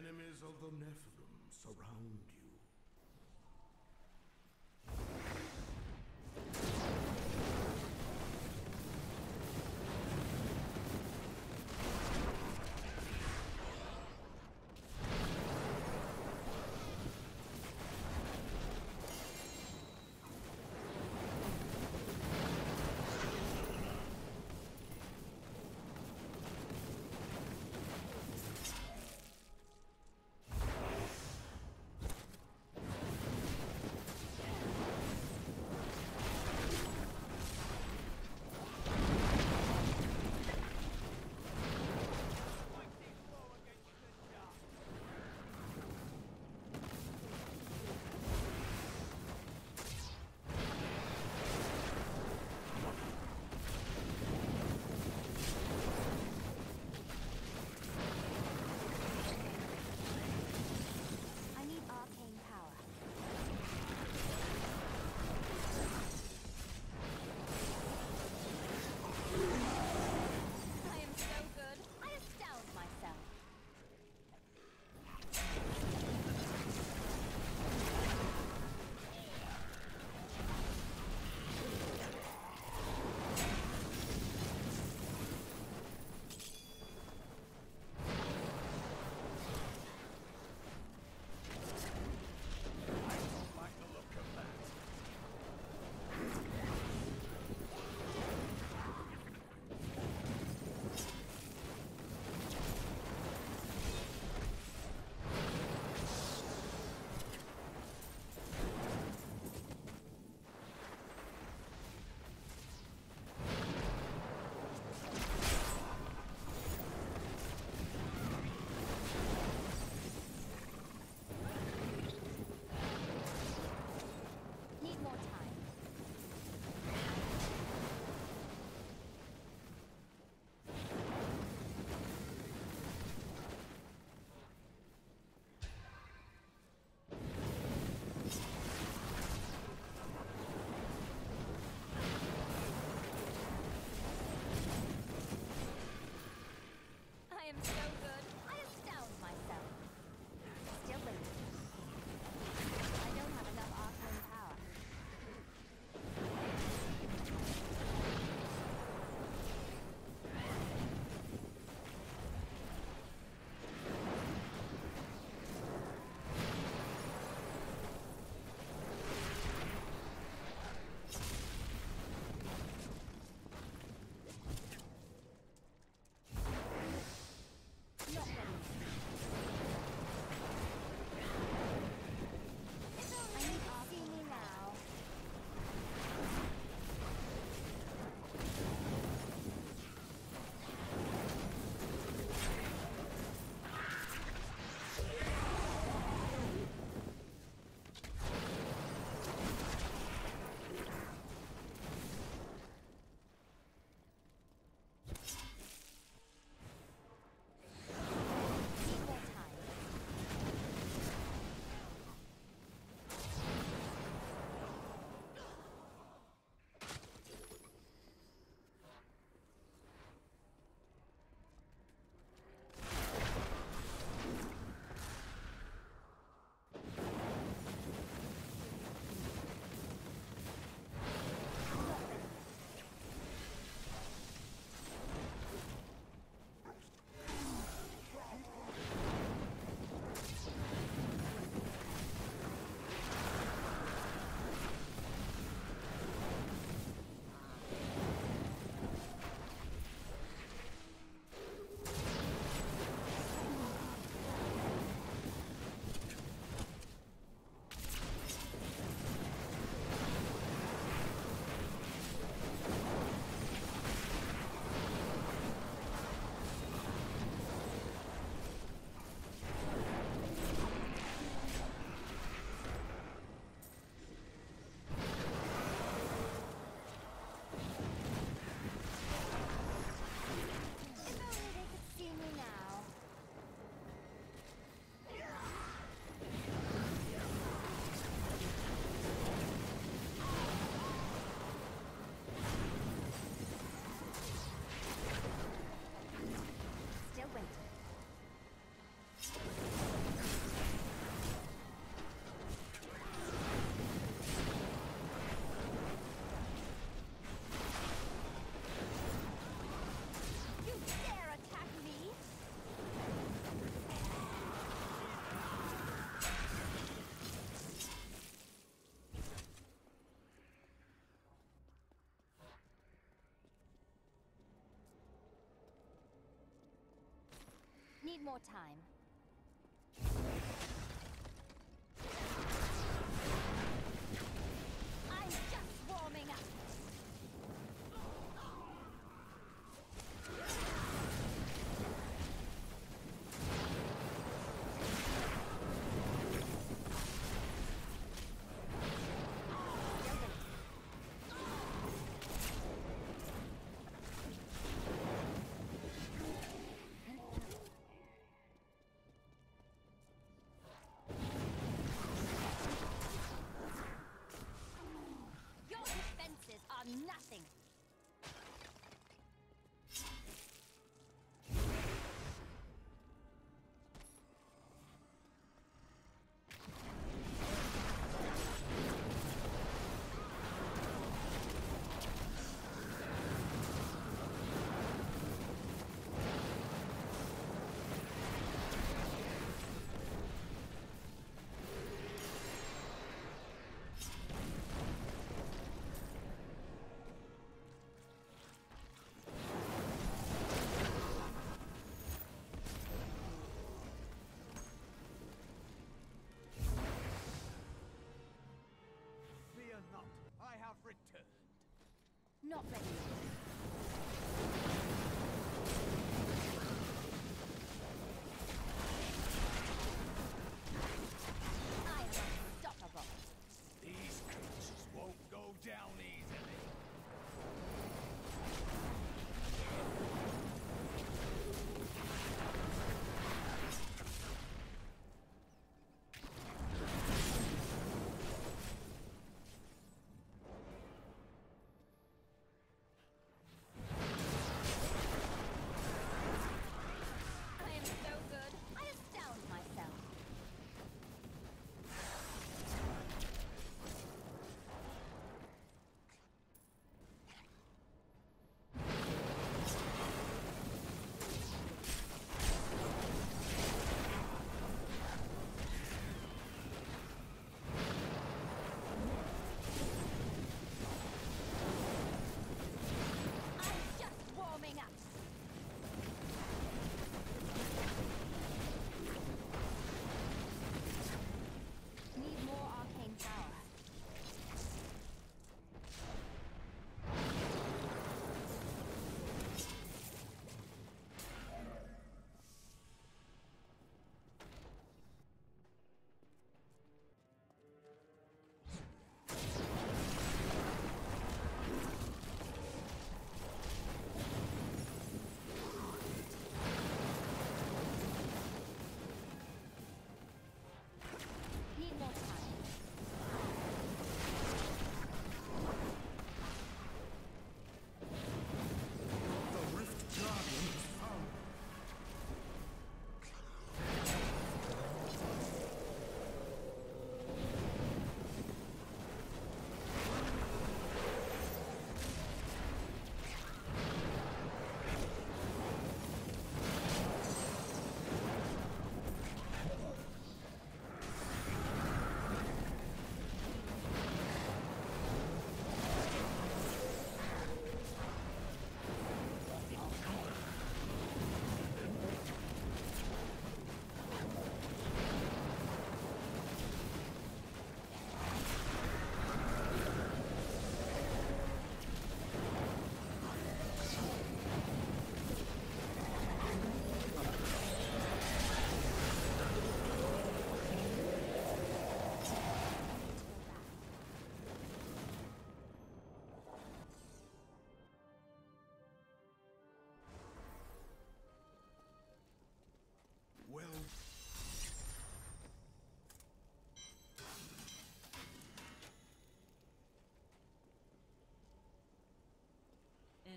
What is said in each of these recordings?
enemies of the Nephilim surround you. need more time. Not ready.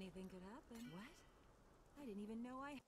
Anything could happen. What? I didn't even know I...